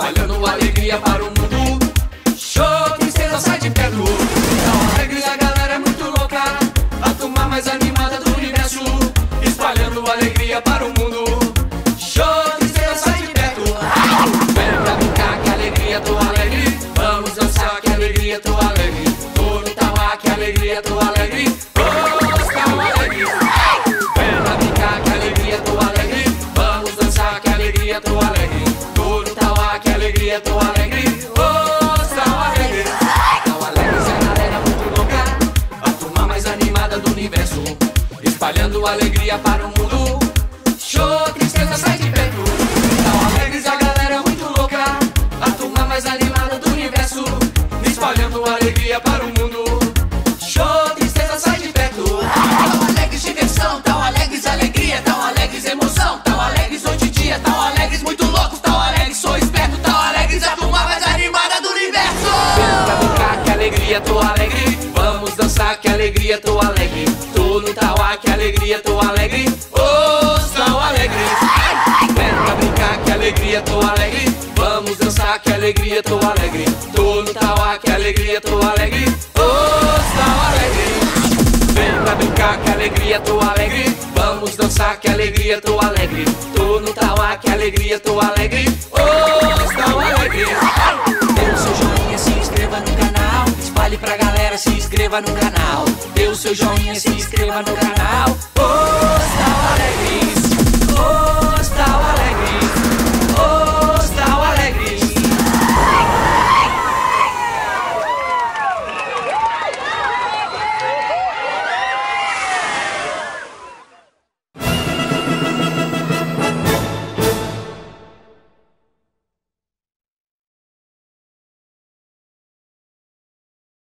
Espalhando alegria para o mundo. Show, tristeza, sai de perto. Tão alegres, a galera é muito louca. A turma mais animada do universo. Espalhando alegria para o mundo. Show, tristeza, sai de perto. Vem pra brincar, que alegria, tô alegre. Vamos dançar, que alegria, tô alegre. Tô no tauá, que alegria, tô alegre. Vamos tão alegre. Vem pra que alegria, tô alegre. Vamos dançar, que alegria, tô alegre. Alegria, tô alegre. Vamos tão alegre. Tão alegres, a galera muito louca. A turma mais animada do universo. Espalhando alegria para o mundo. Show, tristeza, sai de perto. Tão alegres, a galera muito louca. A turma mais animada do universo. Espalhando alegria para. Alegria, tô alegre. Vamos dançar, que alegria, tô alegre. Tô no tauá, que alegria, tô alegre. Oh, tão alegres. Vem pra brincar, que alegria, tô alegre. Vamos dançar, que alegria, tô alegre. Tô no tauá, que alegria, tô alegre. Oh, tão alegres. Vem pra brincar, que alegria, tô alegre. Vamos dançar, que alegria, tô alegre. Tô no tauá, que alegria, tô alegre. Pra galera, se inscreva no canal. Dê o seu joinha, se inscreva no canal. Oh,